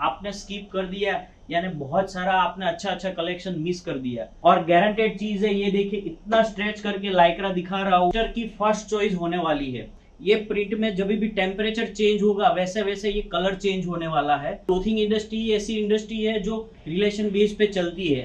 आपने स्किप कर दिया यानी बहुत सारा आपने अच्छा अच्छा कलेक्शन मिस कर दिया और गारंटेड चीज़ है, ये देखिए, इतना स्ट्रेच करके लाइक्रा दिखा रहा हूँ की फ़र्स्ट चॉइस होने वाली है। ये प्रिंट में जब भी टेम्परेचर चेंज होगा वैसे वैसे ये कलर चेंज होने वाला है। क्लोथिंग इंडस्ट्री ऐसी इंडस्ट्री है, जो रिलेशन बेस पे चलती है।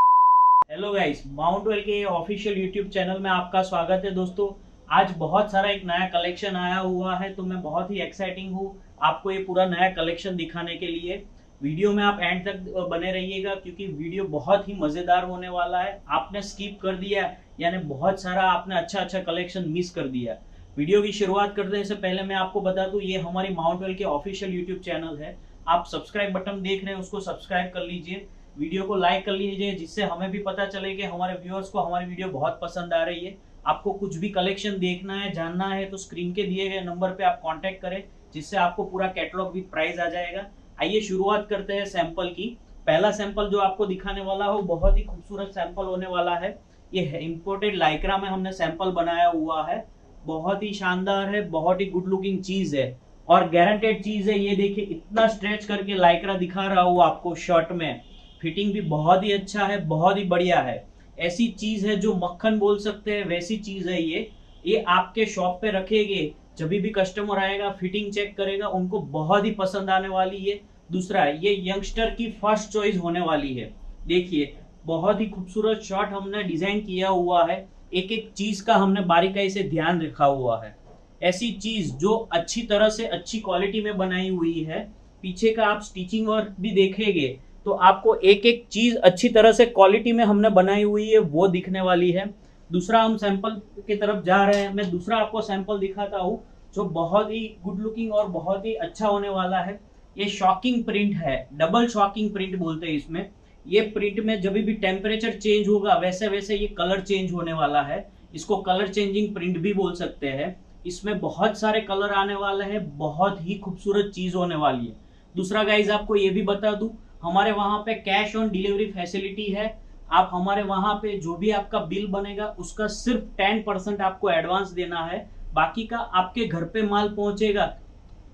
हेलो गाइस माउंट वेल के ऑफिशियल यूट्यूब चैनल में आपका स्वागत है दोस्तों। आज बहुत सारा एक नया कलेक्शन आया हुआ है तो मैं बहुत ही एक्साइटिंग हूँ आपको ये पूरा नया कलेक्शन दिखाने के लिए। वीडियो में आप एंड तक बने रहिएगा, क्योंकि वीडियो बहुत ही मज़ेदार होने वाला है। आपने स्किप कर दिया यानी बहुत सारा आपने अच्छा अच्छा कलेक्शन मिस कर दिया वीडियो की शुरुआत करने से पहले मैं आपको बता दूँ, ये हमारी माउंटवेल के ऑफिशियल यूट्यूब चैनल है। आप सब्सक्राइब बटन देख रहे हैं, उसको सब्सक्राइब कर लीजिए। वीडियो को लाइक कर लीजिए, जिससे हमें भी पता चले कि हमारे व्यूअर्स को हमारी वीडियो बहुत पसंद आ रही है। आपको कुछ भी कलेक्शन देखना है, जानना है तो स्क्रीन के दिए गए नंबर पे आप कांटेक्ट करें, जिससे आपको पूरा कैटलॉग विद प्राइस आ जाएगा। आइए शुरुआत करते हैं सैंपल की। पहला सैंपल जो आपको दिखाने वाला हो, बहुत ही खूबसूरत सैंपल होने वाला है। ये इम्पोर्टेड लाइक्रा में हमने सैंपल बनाया हुआ है। बहुत ही शानदार है, बहुत ही गुड लुकिंग चीज़ है। और गारंटेड चीज़ है, ये देखिए, इतना स्ट्रेच करके लाइक्रा दिखा रहा हूँ आपको शर्ट में। फिटिंग भी बहुत ही अच्छा है, बहुत ही बढ़िया है। ऐसी चीज़ है जो मक्खन बोल सकते हैं, वैसी चीज़ है ये। ये आपके शॉप पे रखेंगे, जब भी कस्टमर आएगा फिटिंग चेक करेगा, उनको बहुत ही पसंद आने वाली है। दूसरा ये यंगस्टर की फ़र्स्ट चॉइस होने वाली है। देखिए, बहुत ही खूबसूरत शॉट हमने डिज़ाइन किया हुआ है। एक एक चीज़ का हमने बारीकाई से ध्यान रखा हुआ है। ऐसी चीज़ जो अच्छी तरह से अच्छी क्वालिटी में बनाई हुई है, पीछे का आप स्टिचिंग वर्क भी देखेंगे तो आपको एक एक चीज़ अच्छी तरह से क्वालिटी में हमने बनाई हुई है, वो दिखने वाली है। दूसरा, हम सैंपल की तरफ़ जा रहे हैं। मैं दूसरा आपको सैंपल दिखाता हूँ, जो बहुत ही गुड लुकिंग और बहुत ही अच्छा होने वाला है। ये शॉकिंग प्रिंट है। डबल शॉकिंग प्रिंट बोलते हैं इसमें। ये प्रिंट में जब भी टेम्परेचर चेंज होगा, वैसे वैसे ये कलर चेंज होने वाला है। इसको कलर चेंजिंग प्रिंट भी बोल सकते हैं। इसमें बहुत सारे कलर आने वाले हैं, बहुत ही खूबसूरत चीज़ होने वाली है। दूसरा गाइज़ आपको ये भी बता दू, हमारे वहाँ पे कैश ऑन डिलीवरी फैसिलिटी है। आप हमारे वहाँ पे जो भी आपका बिल बनेगा, उसका सिर्फ़ टेन परसेंट आपको एडवांस देना है। बाकी का आपके घर पे माल पहुंचेगा,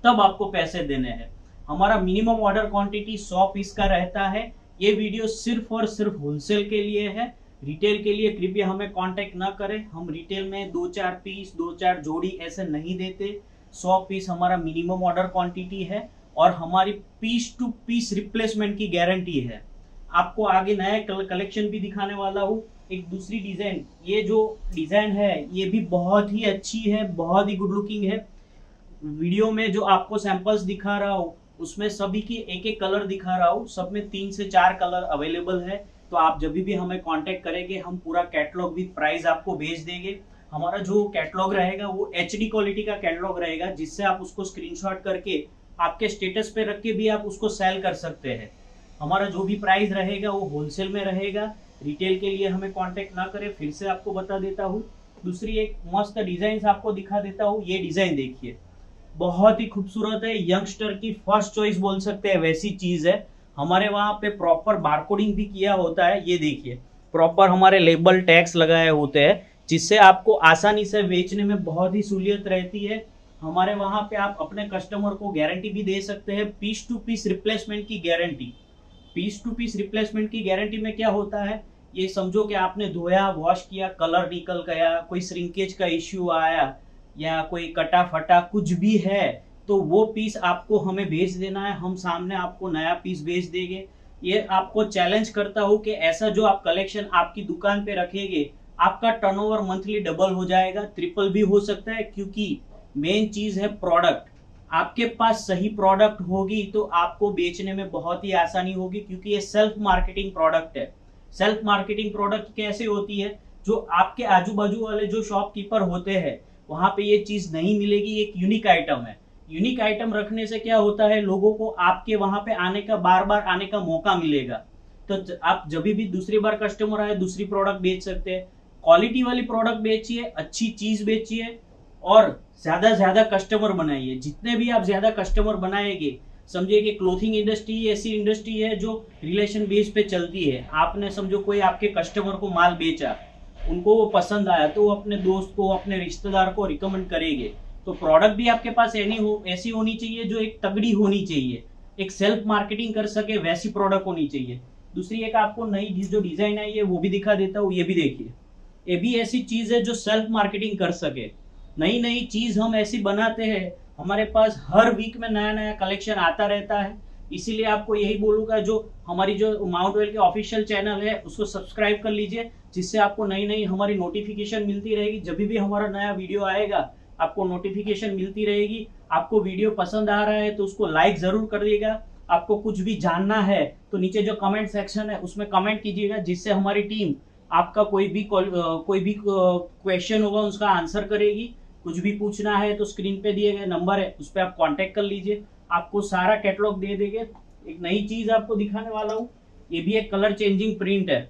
तब आपको पैसे देने हैं। हमारा मिनिमम ऑर्डर क्वांटिटी 100 पीस का रहता है। ये वीडियो सिर्फ़ और सिर्फ़ होलसेल के लिए है। रिटेल के लिए कृपया हमें कांटेक्ट ना करें। हम रिटेल में दो चार पीस दो चार जोड़ी ऐसे नहीं देते। 100 पीस हमारा मिनिमम ऑर्डर क्वांटिटी है और हमारी पीस टू पीस रिप्लेसमेंट की गारंटी है। आपको आगे नया कलेक्शन भी दिखाने वाला हूँ। एक दूसरी डिज़ाइन ये जो डिज़ाइन है, ये भी बहुत ही अच्छी है, बहुत ही गुड लुकिंग है। वीडियो में जो आपको सैंपल्स दिखा रहा हूँ उसमें सभी की एक एक कलर दिखा रहा हूँ। सब में तीन से चार कलर अवेलेबल है। तो आप जब भी हमें कांटेक्ट करेंगे, हम पूरा कैटलॉग विद प्राइस आपको भेज देंगे। हमारा जो कैटलॉग रहेगा, वो एचडी क्वालिटी का कैटलॉग रहेगा, जिससे आप उसको स्क्रीनशॉट करके, आपके स्टेटस पे रख के भी आप उसको सेल कर सकते हैं। हमारा जो भी प्राइस रहेगा, वो होलसेल में रहेगा। रिटेल के लिए हमें कांटेक्ट ना करें, फिर से आपको बता देता हूँ। दूसरी एक मस्त डिज़ाइन आपको दिखा देता हूँ। ये डिज़ाइन देखिए। बहुत ही खूबसूरत है यंगस्टर की फ़र्स्ट चॉइस बोल सकते हैं, वैसी चीज़ है। हमारे वहाँ पे प्रॉपर बारकोडिंग भी किया होता है, ये देखिए। प्रॉपर हमारे लेबल टैक्स लगाए होते हैं, जिससे आपको आसानी से बेचने में बहुत ही सहूलियत रहती है। हमारे वहाँ पे आप अपने कस्टमर को गारंटी भी दे सकते हैं पीस टू पीस रिप्लेसमेंट की guarantee piece to piece replacement की गारंटी में क्या होता है? ये समझो कि आपने धोया वॉश किया कलर निकल गया, कोई श्रिंकेज का इश्यू आया या कोई कटा फटा कुछ भी है तो वो पीस आपको हमें भेज देना है। हम सामने आपको नया पीस भेज देंगे। ये आपको चैलेंज करता हूँ कि ऐसा जो आप कलेक्शन आपकी दुकान पे रखेंगे, आपका टर्नओवर मंथली डबल हो जाएगा ट्रिपल भी हो सकता है, क्योंकि मेन चीज़ है प्रोडक्ट आपके पास सही प्रोडक्ट होगी तो आपको बेचने में बहुत ही आसानी होगी, क्योंकि ये सेल्फ मार्केटिंग प्रोडक्ट है। सेल्फ मार्केटिंग प्रोडक्ट कैसे होती है? जो आपके आजू बाजू वाले जो शॉपकीपर होते हैं वहाँ पे ये चीज़ नहीं मिलेगी, एक यूनिक आइटम है। यूनिक आइटम रखने से क्या होता है, लोगों को आपके वहाँ पे आने का बार बार आने का मौका मिलेगा। तो आप जब भी दूसरी बार कस्टमर आए, दूसरी प्रोडक्ट बेच सकते हैं। क्वालिटी वाली प्रोडक्ट बेचिए, अच्छी चीज़ बेचिए और ज़्यादा ज़्यादा कस्टमर बनाइए। जितने भी आप ज़्यादा कस्टमर बनाएँगे, समझिए कि क्लोथिंग इंडस्ट्री ऐसी इंडस्ट्री है जो रिलेशन बेस पे चलती है। आपने समझो कोई आपके कस्टमर को माल बेचा उनको वो पसंद आया तो वो अपने दोस्त को, अपने रिश्तेदार को रिकमेंड करेंगे। तो प्रोडक्ट भी आपके पास ऐनी हो, ऐसी होनी चाहिए जो एक तगड़ी होनी चाहिए। एक सेल्फ मार्केटिंग कर सके, वैसी प्रोडक्ट होनी चाहिए। दूसरी एक आपको नई जो डिज़ाइन आई है, वो भी दिखा देता हूँ, ये भी देखिए। ये भी ऐसी चीज़ है जो सेल्फ मार्केटिंग कर सके। नई नई चीज़ हम ऐसी बनाते हैं, हमारे पास हर वीक में नया नया कलेक्शन आता रहता है। इसीलिए आपको यही बोलूँगा, जो हमारी जो माउंट वेल के ऑफिशियल चैनल है, उसको सब्सक्राइब कर लीजिए, जिससे आपको नई नई हमारी नोटिफिकेशन मिलती रहेगी। जब भी हमारा नया वीडियो आएगा, आपको नोटिफिकेशन मिलती रहेगी। आपको वीडियो पसंद आ रहा है तो उसको लाइक ज़रूर कर दिएगा आपको कुछ भी जानना है तो नीचे जो कमेंट सेक्शन है, उसमें कमेंट कीजिएगा, जिससे हमारी टीम आपका कोई भी कोई भी क्वेश्चन होगा, उसका आंसर करेगी। कुछ भी पूछना है तो स्क्रीन पे दिए गए नंबर है, उस पर आप कांटेक्ट कर लीजिए। आपको सारा कैटलॉग दे देंगे। एक नई चीज़ आपको दिखाने वाला हूँ। ये भी एक कलर चेंजिंग प्रिंट है।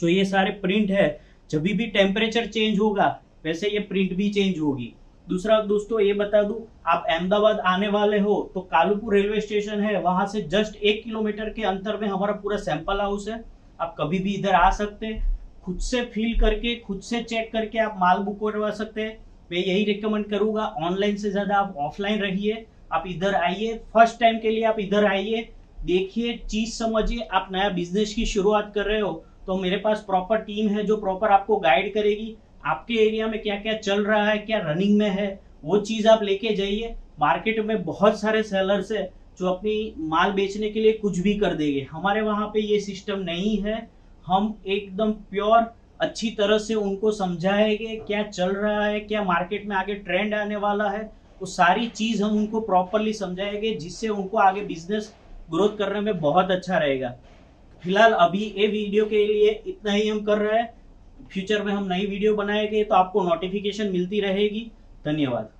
जो ये सारे प्रिंट है, जब भी टेम्परेचर चेंज होगा, वैसे ये प्रिंट भी चेंज होगी। दूसरा दोस्तों, ये बता दूँ, आप अहमदाबाद आने वाले हो तो कालूपुर रेलवे स्टेशन है, वहाँ से जस्ट एक किलोमीटर के अंतर में हमारा पूरा सैंपल हाउस है। आप कभी भी इधर आ सकते हैं। खुद से फील करके, खुद से चेक करके आप माल बुक करवा सकते हैं। मैं यही रिकमेंड करूँगा ऑनलाइन से ज़्यादा आप ऑफलाइन रहिए। आप इधर आइए। फ़र्स्ट टाइम के लिए आप इधर आइए। देखिए, चीज़ समझिए। आप नया बिज़नेस की शुरुआत कर रहे हो तो मेरे पास प्रॉपर टीम है जो प्रॉपर आपको गाइड करेगी। आपके एरिया में क्या क्या चल रहा है, क्या रनिंग में है, वो चीज़ आप लेके जाइए। मार्केट में बहुत सारे सेलर्स है जो अपनी माल बेचने के लिए कुछ भी कर देंगे। हमारे वहाँ पे ये सिस्टम नहीं है। हम एकदम प्योर अच्छी तरह से उनको समझाएँगे क्या चल रहा है, क्या मार्केट में आगे ट्रेंड आने वाला है। वो सारी चीज़ हम उनको प्रॉपरली समझाएँगे, जिससे उनको आगे बिज़नेस ग्रोथ करने में बहुत अच्छा रहेगा। फ़िलहाल अभी ये वीडियो के लिए इतना ही हम कर रहे हैं। फ्यूचर में हम नई वीडियो बनाएँगे तो आपको नोटिफिकेशन मिलती रहेगी। धन्यवाद।